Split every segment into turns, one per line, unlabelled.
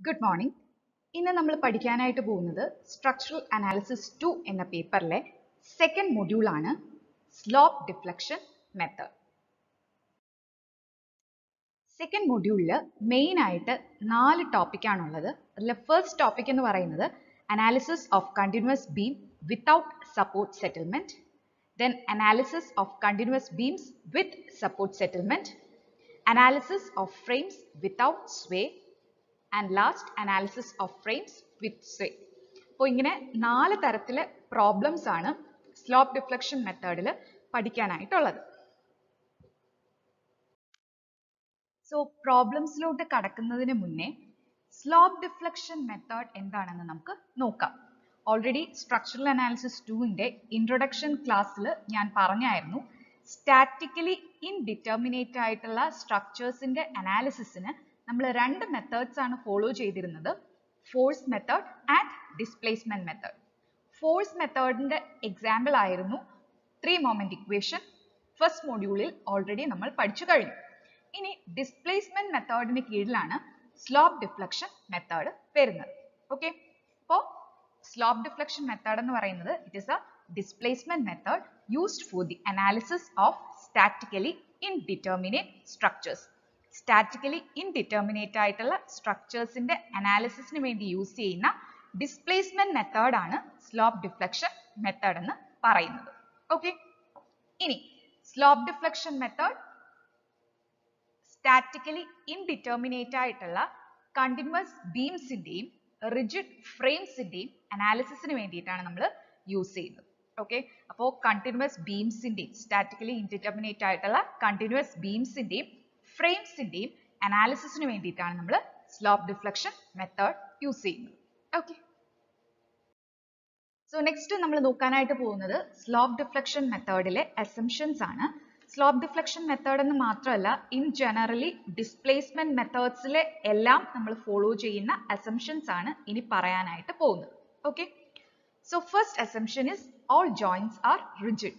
Good morning ഇന്ന് നമ്മൾ പഠിക്കാനായിട്ട് പോകുന്നത് സ്ട്രക്ചറൽ അനാലിസിസ് ടു എന്ന പേപ്പറിലെ സെക്കൻഡ് മൊഡ്യൂൾ ആണ് സ്ലോപ്പ് ഡിഫ്ലക്ഷൻ മെത്തേഡ് സെക്കൻഡ് മൊഡ്യൂളിൽ മെയിൻ ആയിട്ട് നാല് ടോപ്പിക്കാണുള്ളത് അതിലെ ഫസ്റ്റ് ടോപ്പിക് എന്ന് പറയുന്നത് analysis of continuous beam without support settlement then analysis of continuous beams with support settlement analysis of frames without sway and last analysis of frames with sway അപ്പോൾ ഇങ്ങനെ നാല് തരത്തിലെ പ്രോബ്ലംസ് ആണ് സ്ലോപ്പ് ഡിഫ്ലക്ഷൻ മെത്തേഡിൽ പഠിക്കാനായിട്ടുള്ളത്. So പ്രോബ്ലംസിലോട്ട് കടക്കുന്നതിന് മുന്നേ slope deflection method എന്താണെന്ന് നമുക്ക് നോക്കാം. ഓൾറെഡി സ്ട്രക്ചറൽ അനാലിസിസ് ടുവിന്റെ ഇൻട്രൊഡക്ഷൻ ക്ലാസ്സിൽ ഞാൻ പറഞ്ഞായിരുന്നു സ്റ്റാറ്റിക്കലി ഇൻഡിറ്റർമിനേറ്റ് ആയിട്ടുള്ള സ്ട്രക്ചേഴ്സിന്റെ അനാലിസിസിന് നമ്മൾ രണ്ട് മെത്തേഡ്സ് ആണ് ഫോളോ ചെയ്തിരുന്നത്. Force method and displacement method force മെത്തേഡിന്റെ example ആയിരുന്നു ത്രീ മൊമെന്റ് ഇക്വേഷൻ ഫസ്റ്റ് മൊഡ്യൂളിൽ ഓൾറെഡി നമ്മൾ പഠിച്ചു കഴിഞ്ഞു. ഇനി ഡിസ്പ്ലേസ്മെന്റ് മെത്തേഡിന് കീഴിലാണ് സ്ലോപ്പ് ഡിഫ്ലക്ഷൻ മെത്തേഡ് വരുന്നത്. ഓക്കെ അപ്പോൾ സ്ലോപ്പ് ഡിഫ്ലക്ഷൻ മെത്തേഡ് എന്ന് പറയുന്നത് it is a displacement method used for the analysis of statically indeterminate structures statically indeterminate ആയിട്ടുള്ള സ്ട്രക്ചേഴ്സിന്റെ അനാലിസിസിന് വേണ്ടി യൂസ് ചെയ്യുന്ന ഡിസ്പ്ലേസ്മെന്റ് മെത്തേഡ് ആണ് സ്ലോപ്പ് ഡിഫ്ലക്ഷൻ മെത്തേഡ് എന്ന് പറയുന്നത്. ഓക്കെ ഇനി slope deflection method statically indeterminate ആയിട്ടുള്ള കണ്ടിന്യൂസ് ബീംസിന്റെയും റിജിഡ് ഫ്രെയിംസിന്റെയും അനാലിസിസിന് വേണ്ടിയിട്ടാണ് നമ്മൾ യൂസ് ചെയ്യുന്നത്. ഓക്കെ അപ്പോൾ കണ്ടിന്യൂസ് ബീംസിന്റെയും സ്റ്റാറ്റിക്കലി ഇൻഡിറ്റർമിനേറ്റ് ആയിട്ടുള്ള കണ്ടിന്യൂസ് ബീംസിന്റെയും ഫ്രെയിംസിന്റെയും അനാലിസിസിന് വേണ്ടിയിട്ടാണ് നമ്മൾ സ്ലോപ്പ് ഡിഫ്ലക്ഷൻ മെത്തേഡ് യൂസ് ചെയ്യുന്നത്. ഓക്കെ സോ നെക്സ്റ്റ് നമ്മൾ നോക്കാനായിട്ട് പോകുന്നത് സ്ലോപ്പ് ഡിഫ്ലക്ഷൻ മെത്തേഡിലെ അസംഷൻസ് ആണ്. സ്ലോപ്പ് ഡിഫ്ലക്ഷൻ മെത്തേഡ് എന്ന് മാത്രമല്ല ഇൻ ജനറലി ഡിസ്പ്ലേസ്മെന്റ് മെത്തേഡ്സിലെ എല്ലാം നമ്മൾ ഫോളോ ചെയ്യുന്ന അസംഷൻസ് ആണ് ഇനി പറയാനായിട്ട് പോകുന്നത്. Okay so first assumption is all joints are rigid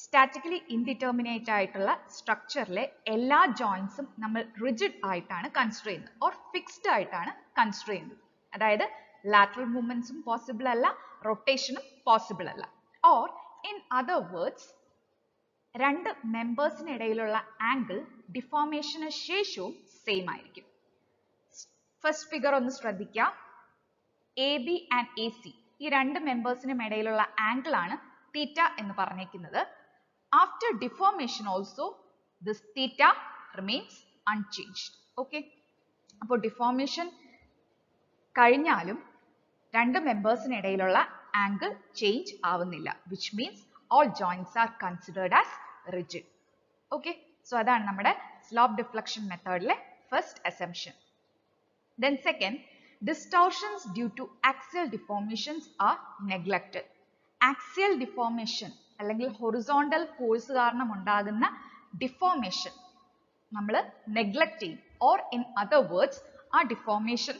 statically indeterminate ആയിട്ടുള്ള സ്ട്രക്ചറിലെ എല്ലാ ജോയിൻസും നമ്മൾ റിജിഡ് ആയിട്ടാണ് കൺസിഡർ ചെയ്യുന്നത്. ഓർ ഫിക്സ്ഡ് ആയിട്ടാണ് കൺസിഡർ ചെയ്യുന്നത്. അതായത് ലാറ്ററൽ മൂവ്മെന്റ്സും പോസിബിൾ അല്ല റൊട്ടേഷനും പോസിബിൾ അല്ല. ഓർ ഇൻ അതർ വേർഡ്സ് രണ്ട് മെമ്പേഴ്സിനിടയിലുള്ള ആംഗിൾ ഡിഫോർമേഷന് ശേഷവും സെയിം ആയിരിക്കും. ഫസ്റ്റ് ഫിഗർ ഒന്ന് ശ്രദ്ധിക്കാം. A B and A C ഈ രണ്ട് മെമ്പേഴ്സിനും ഇടയിലുള്ള ആംഗിൾ ആണ് തീറ്റ എന്ന് പറഞ്ഞേക്കുന്നത്. After deformation also this theta remains unchanged. Okay. അപ്പോൾ ഡിഫോർമേഷൻ കഴിഞ്ഞാലും രണ്ട് മെമ്പേഴ്സിനിടയിലുള്ള ആംഗിൾ ചേഞ്ച് ആവുന്നില്ല which means all joints are considered as rigid okay so അതാണ് നമ്മുടെ slope deflection മെത്തേഡിലെ first assumption then second distortions due to axial deformations are neglected axial deformation അല്ലെങ്കിൽ horizontal force കാരണം ഉണ്ടാകുന്ന ഡിഫോർമേഷൻ നമ്മൾ നെഗ്ലക്ട് ചെയ്യും. Or in other words ആ deformation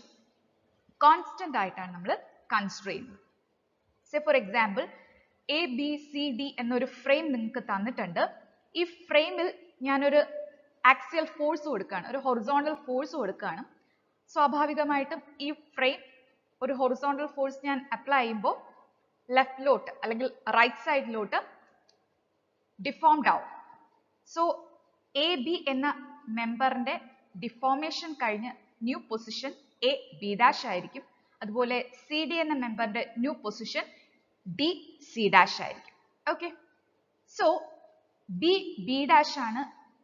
constant ആയിട്ടാണ് നമ്മൾ കൺസിഡർ ചെയ്യുന്നത്. Say for example A B C D എന്നൊരു ഫ്രെയിം നിങ്ങൾക്ക് തന്നിട്ടുണ്ട്. ഈ ഫ്രെയിമിൽ ഞാനൊരു ആക്സിയൽ ഫോഴ്സ് കൊടുക്കുകയാണ്. ഒരു ഹൊറിസോണ്ടൽ ഫോഴ്സ് കൊടുക്കുകയാണ്. സ്വാഭാവികമായിട്ടും ഈ ഫ്രെയിം ഒരു ഹൊറിസോണ്ടൽ ഫോഴ്സ് ഞാൻ അപ്ലൈ ചെയ്യുമ്പോൾ ലെഫ്റ്റിലോട്ട് അല്ലെങ്കിൽ റൈറ്റ് സൈഡിലോട്ട് ഡിഫോംഡ് ആവും. സോ എ ബി എന്ന മെമ്പറിന്റെ ഡിഫോർമേഷൻ കഴിഞ്ഞ് new position A B dash ആയിരിക്കും. അതുപോലെ സി ഡി എന്ന മെമ്പറിന്റെ new position D C dash ആയിരിക്കും. Okay so B B dash ആണ്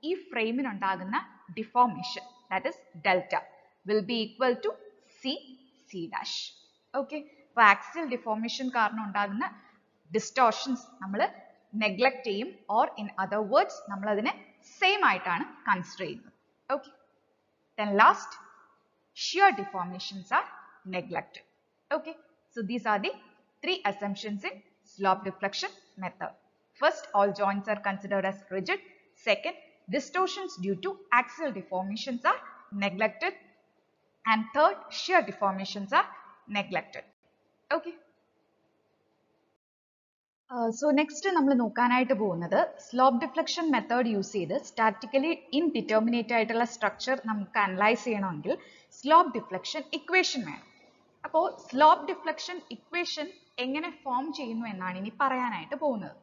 ഈ ഫ്രെയിമിനുണ്ടാകുന്ന deformation that is delta will be equal to C C dash okay അപ്പോൾ ആക്സിയൽ ഡിഫോർമേഷൻ കാരണം ഉണ്ടാകുന്ന distortions നമ്മൾ നെഗ്ലക്ട് ചെയ്യും ഓർ ഇൻ അതർ വേർഡ്സ് നമ്മൾ അതിനെ സെയിം ആയിട്ടാണ് കൺസിഡർ ചെയ്യുന്നത് okay then last shear deformations are neglected. Okay, so these are the three assumptions in slope deflection method. First, all joints are considered as rigid. Second, distortions due to axial deformations are neglected. And third, shear deformations are neglected. Okay. so next നമ്മൾ നോക്കാനായിട്ട് പോകുന്നത് slope deflection method use ചെയ്ത് statically indeterminate ആയിട്ടുള്ള structure നമുക്ക് analyse ചെയ്യണമെങ്കിൽ slope deflection equation വേണം. അപ്പോൾ slope deflection equation എങ്ങനെ ഫോം ചെയ്യുന്നു എന്നാണ് ഇനി പറയാനായിട്ട് പോകുന്നത്.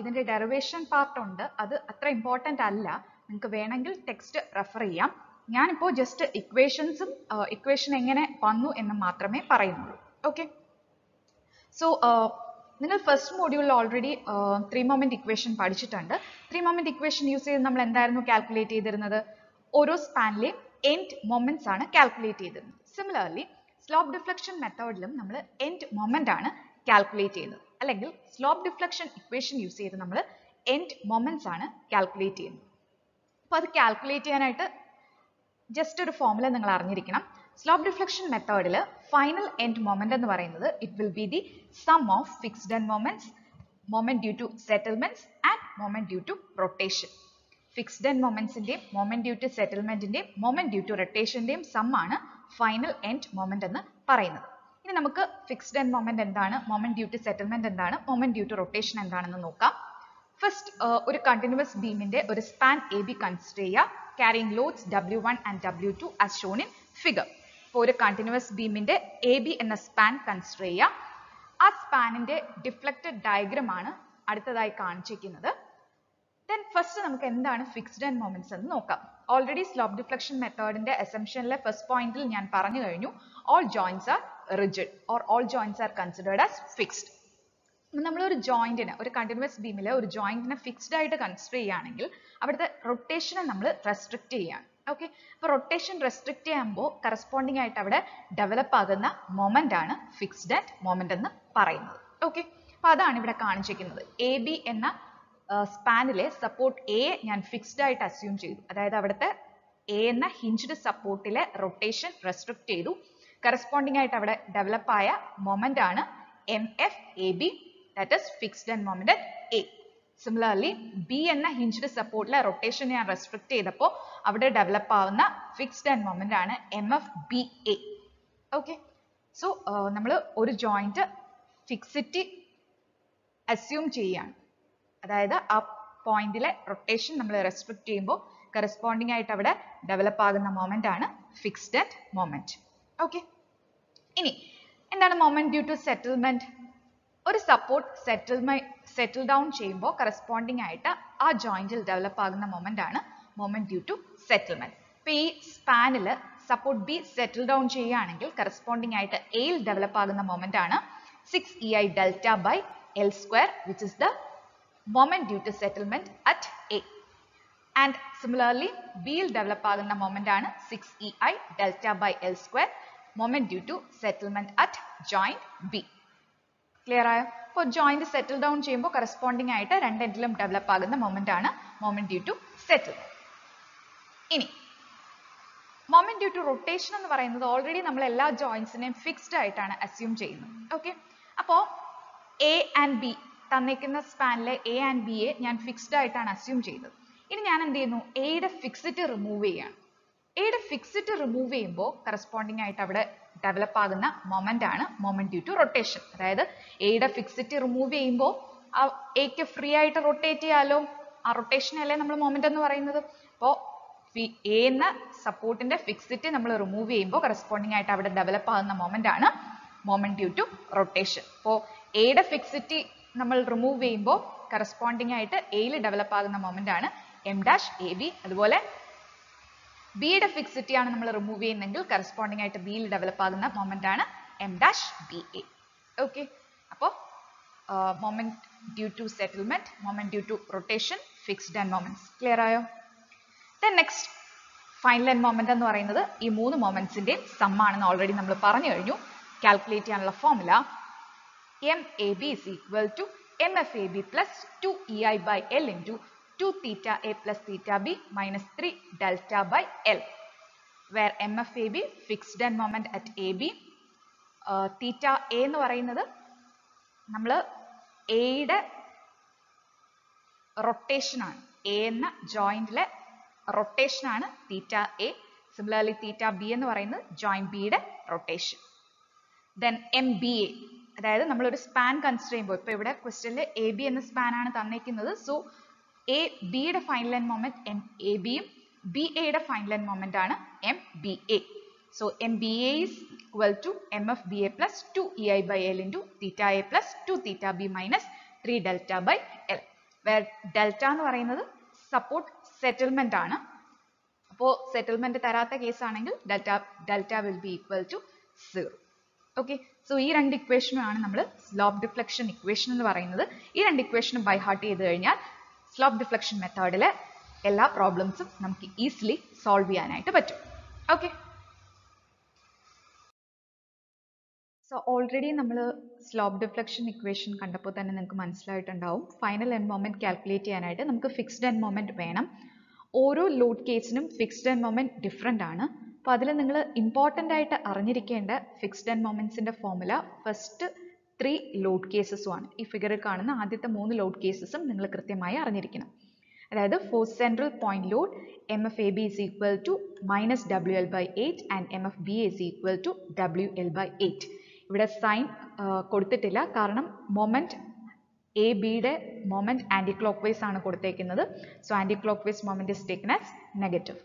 ഇതിന്റെ ഡെറിവേഷൻ പാർട്ട് ഉണ്ട്. അത് അത്ര ഇമ്പോർട്ടന്റ് അല്ല. നിങ്ങൾക്ക് വേണമെങ്കിൽ ടെക്സ്റ്റ് റെഫർ ചെയ്യാം. ഞാനിപ്പോൾ ജസ്റ്റ് ഇക്വേഷൻസും ഇക്വേഷൻ എങ്ങനെ വന്നു എന്ന് മാത്രമേ പറയുന്നുള്ളൂ. ഓക്കെ സോ നിങ്ങൾ ഫസ്റ്റ് മോഡ്യൂളിൽ ഓൾറെഡി ത്രീ മൊമെന്റ് ഇക്വേഷൻ പഠിച്ചിട്ടുണ്ട്. ത്രീ മൊമെന്റ് ഇക്വേഷൻ യൂസ് ചെയ്ത് നമ്മൾ എന്തായിരുന്നു കാൽക്കുലേറ്റ് ചെയ്തിരുന്നത്? ഓരോ സ്പാനിലെയും എൻഡ് മൊമെന്റ്സ് ആണ് കാൽക്കുലേറ്റ് ചെയ്തിരുന്നത്. സിമിലർലി സ്ലോപ്പ് ഡിഫ്ലക്ഷൻ മെത്തേഡിലും നമ്മൾ എൻഡ് മൊമെന്റ് ആണ് കാൽക്കുലേറ്റ് ചെയ്യുന്നത്. അല്ലെങ്കിൽ സ്ലോപ്പ് ഡിഫ്ലക്ഷൻ ഇക്വേഷൻ യൂസ് ചെയ്ത് നമ്മൾ എൻഡ് മൊമെന്റ്സ് ആണ് കാൽക്കുലേറ്റ് ചെയ്യുന്നത്. അപ്പോൾ അത് കാൽക്കുലേറ്റ് ചെയ്യാനായിട്ട് ജസ്റ്റ് ഒരു ഫോമുല നിങ്ങൾ അറിഞ്ഞിരിക്കണം. സ്ലോപ്പ് ഡിഫ്ലക്ഷൻ മെത്തേഡിൽ ഫൈനൽ എൻഡ് മൊമെന്റ് എന്ന് പറയുന്നത് it will be the sum of fixed end moments moment due to settlements and moment due to rotation fixed end മൊമെന്റ്സിന്റെയും moment due to സെറ്റിൽമെന്റിന്റെയും moment due to റൊട്ടേഷന്റെയും sum ആണ് final end moment എന്ന് പറയുന്നത്. ഇനി നമുക്ക് fixed end moment എന്താണ് moment due to settlement എന്താണ് moment due to rotation എന്താണെന്ന് നോക്കാം. ഫസ്റ്റ് ഒരു കണ്ടിന്യൂസ് ബീമിന്റെ ഒരു സ്പാൻ എ ബി കൺസിഡർ ചെയ്യുക. W one and W two as shown in figure ഒരു കണ്ടിന്യൂസ് ബീമിന്റെ എ ബി എന്ന സ്പാൻ കൺസിഡർ ചെയ്യുക ആ സ്പാനിന്റെ ഡിഫ്ലക്റ്റഡ് ഡയഗ്രം ആണ് അടുത്തതായി കാണിച്ചിരിക്കുന്നത്. ദെൻ ഫസ്റ്റ് നമുക്ക് എന്താണ് ഫിക്സ്ഡ് ആൻഡ് മൊമെന്റ്സ് എന്ന് നോക്കാം. ഓൾറെഡി സ്ലോപ്പ് ഡിഫ്ലക്ഷൻ മെത്തേഡിന്റെ അസംഷനിലെ ഫസ്റ്റ് പോയിന്റിൽ ഞാൻ പറഞ്ഞു കഴിഞ്ഞു. All joints are rigid or all joints are considered as fixed നമ്മൾ ഒരു ജോയിന്റിന് ഒരു കണ്ടിന്യൂസ് ബീമിലെ ഒരു ജോയിന്റിനെ ഫിക്സ്ഡ് ആയിട്ട് കൺസിഡർ ചെയ്യുകയാണെങ്കിൽ അവിടുത്തെ റൊട്ടേഷനെ നമ്മൾ റെസ്ട്രിക്ട് ചെയ്യാണ് ഓക്കെ അപ്പോൾ റൊട്ടേഷൻ റെസ്ട്രിക്റ്റ് ചെയ്യുമ്പോൾ കറസ്പോണ്ടിങ് ആയിട്ട് അവിടെ ഡെവലപ്പ് ആകുന്ന മൊമെന്റ് ആണ് ഫിക്സ്ഡ് ആൻഡ് മൊമെന്റ് എന്ന് പറയുന്നത്. ഓക്കെ അപ്പോൾ അതാണ് ഇവിടെ കാണിച്ചിരിക്കുന്നത്. എ ബി എന്ന സ്പാനിലെ സപ്പോർട്ട് എ ഞാൻ ഫിക്സ്ഡ് ആയിട്ട് അസ്യൂം ചെയ്തു. അതായത് അവിടുത്തെ എ എന്ന ഹിഞ്ച്ഡ് സപ്പോർട്ടിലെ റൊട്ടേഷൻ റെസ്ട്രിക്ട് ചെയ്തു. കറസ്പോണ്ടിങ് ആയിട്ട് അവിടെ ഡെവലപ്പ് ആയ മൊമെന്റ് ആണ് M F A B that fixed end moment A similarly B എന്ന ഹിഞ്ച്ഡ് സപ്പോർട്ടിലെ റൊട്ടേഷൻ ഞാൻ റെസ്ട്രിക്ട് ചെയ്തപ്പോൾ അവിടെ ഡെവലപ്പ് ആവുന്ന ഫിക്സ്ഡ് ആൻഡ് മൊമെന്റ് ആണ് M F B A okay so നമ്മൾ ഒരു ജോയിന്റ് ഫിക്സിറ്റി അസ്യൂം ചെയ്യാണ്. അതായത് ആ പോയിന്റിലെ റൊട്ടേഷൻ നമ്മൾ റെസ്ട്രിക്ട് ചെയ്യുമ്പോൾ കറസ്പോണ്ടിങ് ആയിട്ട് അവിടെ ഡെവലപ്പ് ആകുന്ന മൊമെന്റ് ആണ് ഫിക്സ്ഡ് മൊമെന്റ് ഓക്കെ ഇനി എന്താണ് മൊമെന്റ് ഡ്യൂ ടു സെറ്റിൽമെന്റ് ഒരു സപ്പോർട്ട് സെറ്റിൽമെ സെറ്റിൽ ഡൗൺ ചെയ്യുമ്പോൾ കറസ്പോണ്ടിങ് ആയിട്ട് ആ ജോയിന്റിൽ ഡെവലപ്പ് ആകുന്ന മൊമെന്റ് ആണ് മൊമെന്റ് ഡ്യൂ ടു സെറ്റിൽമെന്റ് ഇപ്പൊ ഈ സ്പാനിൽ സപ്പോർട്ട് ബി സെറ്റിൽ ഡൗൺ ചെയ്യുകയാണെങ്കിൽ കറസ്പോണ്ടിങ് ആയിട്ട് എയിൽ ഡെവലപ്പ് ആകുന്ന മൊമെന്റ് ആണ് six E I delta by L square which is the moment due to settlement at A and similarly ബിയിൽ ഡെവലപ്പ് ആകുന്ന മൊമെന്റ് ആണ് six E I delta by L square moment due to settlement at joint B clear ആയോ? അപ്പോൾ joint settle down ചെയ്യുമ്പോൾ corresponding ആയിട്ട് രണ്ടെൻഡിലും develop ആകുന്ന moment ആണ് മൊമെന്റ് ഡ്യൂ ടു സെറ്റിൽ ഇനി മൊമെന്റ് ഡ്യൂ ടു റൊട്ടേഷൻ എന്ന് പറയുന്നത് ഓൾറെഡി നമ്മൾ എല്ലാ ജോയിന്റ്സിനെയും ഫിക്സ്ഡ് ആയിട്ടാണ് അസ്യൂം ചെയ്യുന്നത്. ഓക്കെ അപ്പോൾ എ ആൻഡ് ബി തന്നിരിക്കുന്ന സ്പാനിലെ എ ആൻഡ് ബി എ ഞാൻ ഫിക്സ്ഡ് ആയിട്ടാണ് അസ്യൂം ചെയ്തത് ഇനി ഞാൻ എന്ത് ചെയ്യുന്നു? എയുടെ ഫിക്സിറ്റ് റിമൂവ് ചെയ്യാണ്. എയുടെ ഫിക്സിറ്റ് റിമൂവ് ചെയ്യുമ്പോൾ കറസ്പോണ്ടിങ് ആയിട്ട് അവിടെ ഡെവലപ്പ് ആകുന്ന മൊമെന്റ് ആണ് മൊമെന്റ് ഡ്യൂ ടു റൊട്ടേഷൻ അതായത് എയുടെ ഫിക്സിറ്റ് റിമൂവ് ചെയ്യുമ്പോൾ ആ എക്ക് ഫ്രീ ആയിട്ട് റൊട്ടേറ്റ് ചെയ്യാലോ? ആ റൊട്ടേഷൻ അല്ലേ നമ്മൾ മൊമെന്റ് എന്ന് പറയുന്നത്. അപ്പോൾ എ എന്ന സപ്പോർട്ടിന്റെ ഫിക്സിറ്റ് നമ്മൾ റിമൂവ് ചെയ്യുമ്പോൾ കറസ്പോണ്ടിങ് ആയിട്ട് അവിടെ ഡെവലപ്പ് ആകുന്ന മൊമെന്റ് ആണ് മൊമെന്റ് ഡ്യൂ ടു റൊട്ടേഷൻ അപ്പോൾ എയുടെ ഫിക്സിറ്റി നമ്മൾ റിമൂവ് ചെയ്യുമ്പോൾ കറസ്പോണ്ടിങ് ആയിട്ട് എയിൽ ഡെവലപ്പ് ആകുന്ന മൊമെന്റ് ആണ് എം ഡാഷ് എ ബി അതുപോലെ ബിയുടെ ഫിക്സിറ്റി ആണ് നമ്മൾ റിമൂവ് ചെയ്യുന്നെങ്കിൽ കറസ്പോണ്ടിങ് ആയിട്ട് ബിയിൽ ഡെവലപ്പ് ആകുന്ന മൊമെന്റ് ആണ് ഡാഷ് ബി എ ഓക്കെ അപ്പോ moment due to settlement moment due to rotation fixed end moments clear ആയോ? Then next final end moment എന്ന് പറയുന്നത് ഈ മൂന്ന് മൊമെന്റ്സിന്റെയും സം ആണെന്ന് ഓൾറെഡി നമ്മൾ പറഞ്ഞു കഴിഞ്ഞു. കാൽക്കുലേറ്റ് ചെയ്യാനുള്ള formula M A B is equal to M F A B plus two E I by L 2 theta a plus theta b minus 3 delta by L where MFAB fixed end moment at AB uh, theta A എന്ന് പറയുന്നത് നമ്മൾ എയുടെ rotation ആണ്. A എന്ന ജോയിന്റിലെ rotation ആണ് theta A similarly theta B എന്ന് പറയുന്നത് ജോയിന്റ് ബിയുടെ rotation then M B A അതായത് നമ്മൾ ഒരു സ്പാൻ കൺസിഡർ ചെയ്യുമ്പോൾ ഇപ്പോൾ ഇവിടെ ക്വസ്റ്റ്യനിൽ എ ബി എന്ന സ്പാൻ ആണ് തന്നിരിക്കുന്നത് സോ എ ബിയുടെ final line moment M A ബിയും ബി എയുടെ ഫൈനൽ ലൈൻ മൊമെന്റ് ആണ് M B A so M So MBA is equal to MFBA plus 2 EI by L into theta A plus 2 theta B minus 3 delta by L. Where delta എന്ന് പറയുന്നത് support settlement ആണ്. അപ്പോ settlement തരാത്ത case ആണെങ്കിൽ delta delta will be equal to zero okay so ഈ രണ്ട് ഇക്വേഷനും ആണ് നമ്മൾ സ്ലോപ്പ് ഡിഫ്ലക്ഷൻ ഇക്വേഷൻ എന്ന് പറയുന്നത്. ഈ രണ്ട് ഇക്വേഷനും ബൈ ഹാർട്ട് ചെയ്ത് കഴിഞ്ഞാൽ സ്ലോപ്പ് ഡിഫ്ലക്ഷൻ മെത്തേഡിലെ എല്ലാ പ്രോബ്ലംസും നമുക്ക് ഈസിലി സോൾവ് ചെയ്യാനായിട്ട് പറ്റും. ഓക്കെ സോ ഓൾറെഡി നമ്മൾ സ്ലോപ്പ് ഡിഫ്ലക്ഷൻ ഇക്വേഷൻ കണ്ടപ്പോൾ തന്നെ നിങ്ങൾക്ക് മനസ്സിലായിട്ടുണ്ടാവും. ഫൈനൽ എൻ കാൽക്കുലേറ്റ് ചെയ്യാനായിട്ട് നമുക്ക് ഫിക്സ്ഡ് എൻ വേണം. ഓരോ ലോഡ് കേസിനും ഫിക്സ്ഡ് എൻ ഡിഫറെന്റ് ആണ്. അപ്പോൾ അതിൽ നിങ്ങൾ ഇമ്പോർട്ടന്റ് ആയിട്ട് അറിഞ്ഞിരിക്കേണ്ട fixed end formula first three load കേസസും ആണ്. ഈ ഫിഗറിൽ കാണുന്ന ആദ്യത്തെ മൂന്ന് ലോഡ് കേസസും നിങ്ങൾ കൃത്യമായി അറിഞ്ഞിരിക്കണം. അതായത് for central point load M F A B is equal to minus W L by eight and M F B is equal to W L by eight ഇവിടെ സൈൻ കൊടുത്തിട്ടില്ല. കാരണം മൊമെന്റ് എ ബിയുടെ moment anticlockwise ആണ് കൊടുത്തേക്കുന്നത്. So anticlockwise moment is taken as negative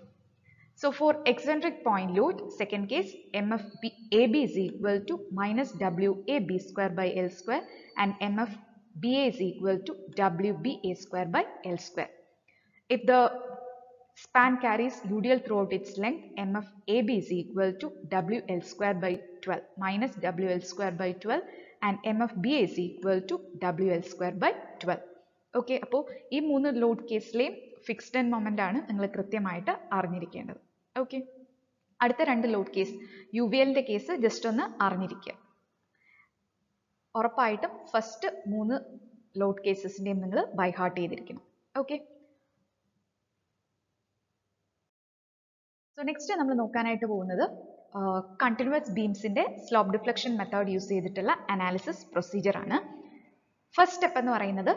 So for eccentric point load, second case, MFB AB is equal to minus WAB square by L square and MFBA is equal to WBA square by L square. If the span carries UDL throughout its length, MFAB is equal to WL square by 12 minus WL square by 12 and MFBA is equal to WL square by 12. Okay അപ്പോൾ ഈ മൂന്ന് load കേസിലെയും fixed and moment ആണ് നിങ്ങൾ കൃത്യമായിട്ട് അറിഞ്ഞിരിക്കേണ്ടത് okay അടുത്ത രണ്ട് ലോഡ് കേസ് യു വി എല്ലിന്റെ കേസ് ജസ്റ്റ് ഒന്ന് അറിഞ്ഞിരിക്കുക. ഉറപ്പായിട്ടും ഫസ്റ്റ് മൂന്ന് ലോഡ് കേസസിന്റെയും നിങ്ങൾ ബൈ ഹാർട്ട് ചെയ്തിരിക്കണം. ഓക്കെ സോ നെക്സ്റ്റ് നമ്മൾ നോക്കാനായിട്ട് പോകുന്നത് കണ്ടിന്യൂസ് ബീംസിന്റെ സ്ലോപ്പ് ഡിഫ്ലക്ഷൻ മെത്തേഡ് യൂസ് ചെയ്തിട്ടുള്ള അനാലിസിസ് പ്രൊസീജിയർ ആണ്. ഫസ്റ്റ് സ്റ്റെപ്പ് എന്ന് പറയുന്നത്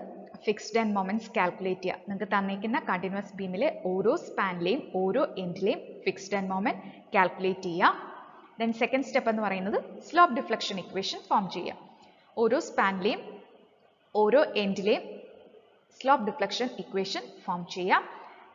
ഫിക്സ്ഡ് ആൻഡ് മൊമെന്റ്സ് കാൽക്കുലേറ്റ് ചെയ്യുക നിങ്ങൾക്ക് തന്നിരിക്കുന്ന കണ്ടിന്യൂസ് ബീമിലെ ഓരോ സ്പാനിലെയും ഓരോ എൻഡിലെയും ഫിക്സ്ഡ് ആൻഡ് മൊമെന്റ് കാൽക്കുലേറ്റ് ചെയ്യുക ദെൻ സെക്കൻഡ് സ്റ്റെപ്പ് എന്ന് പറയുന്നത് സ്ലോപ്പ് ഡിഫ്ലക്ഷൻ ഇക്വേഷൻ ഫോം ചെയ്യുക ഓരോ സ്പാനിലെയും ഓരോ എൻഡിലെയും സ്ലോപ്പ് ഡിഫ്ലക്ഷൻ ഇക്വേഷൻ ഫോം ചെയ്യാം.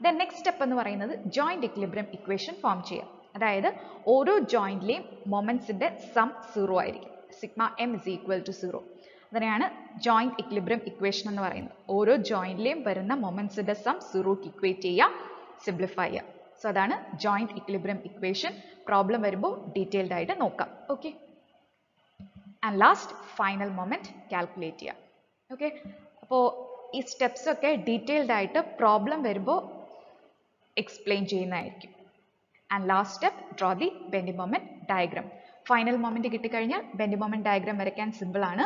ദെൻ നെക്സ്റ്റ് സ്റ്റെപ്പ് എന്ന് പറയുന്നത് ജോയിന്റ് ഇക്ലിബ്രിയം ഇക്വേഷൻ ഫോം ചെയ്യാം. അതായത് ഓരോ ജോയിന്റിലെയും മൊമെന്റ്സിന്റെ സം സീറോ ആയിരിക്കും. Sigma M is equal to zero അതിനെയാണ് ജോയിന്റ് ഇക്ലിബ്രിയം ഇക്വേഷൻ എന്ന് പറയുന്നത്. ഓരോ ജോയിന്റിലെയും വരുന്ന മൊമെന്റ്സിന്റെ സം സീറോക്ക് ഇക്വേറ്റ് ചെയ്യുക സിംപ്ലിഫൈ ചെയ്യുക. സോ അതാണ് ജോയിന്റ് ഇക്ലിബ്രിയം ഇക്വേഷൻ പ്രോബ്ലം വരുമ്പോൾ ഡീറ്റെയിൽഡ് ആയിട്ട് നോക്കാം. Okay and last final moment calculate ചെയ്യാം ഓക്കെ അപ്പോൾ ഈ സ്റ്റെപ്സ് ഒക്കെ ഡീറ്റെയിൽഡ് ആയിട്ട് പ്രോബ്ലം വരുമ്പോൾ എക്സ്പ്ലെയിൻ ചെയ്യുന്നതായിരിക്കും. And last step draw the bending moment diagram final moment കിട്ടിക്കഴിഞ്ഞാൽ ബെൻഡി മൊമെന്റ് ഡയഗ്രാം വരയ്ക്കാൻ സിമ്പിൾ ആണ്.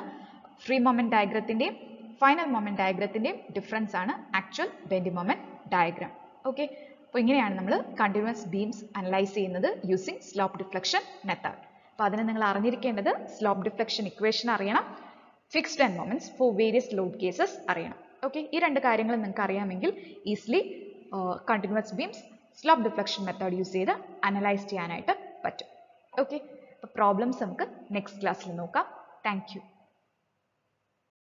ഫ്രീ മൊമെന്റ് ഡയഗ്രത്തിന്റെയും ഫൈനൽ മൊമെന്റ് ഡയഗ്രത്തിന്റെയും ഡിഫറൻസ് ആണ് actual bending moment diagram okay അപ്പോൾ ഇങ്ങനെയാണ് നമ്മൾ കണ്ടിന്യൂസ് ബീംസ് അനലൈസ് ചെയ്യുന്നത് യൂസിങ് സ്ലോപ്പ് ഡിഫ്ലക്ഷൻ മെത്തേഡ് അപ്പോൾ അതിന് നിങ്ങൾ അറിഞ്ഞിരിക്കേണ്ടത് സ്ലോപ്പ് ഡിഫ്ലക്ഷൻ ഇക്വേഷൻ അറിയണം fixed end moments for various load cases അറിയണം. ഓക്കെ ഈ രണ്ട് കാര്യങ്ങൾ നിങ്ങൾക്ക് അറിയാമെങ്കിൽ easily continuous beams slope deflection method use ചെയ്ത് അനലൈസ് ചെയ്യാനായിട്ട് പറ്റും. ഓക്കെ അപ്പോൾ പ്രോബ്ലംസ് നമുക്ക് നെക്സ്റ്റ് ക്ലാസ്സിൽ നോക്കാം. താങ്ക്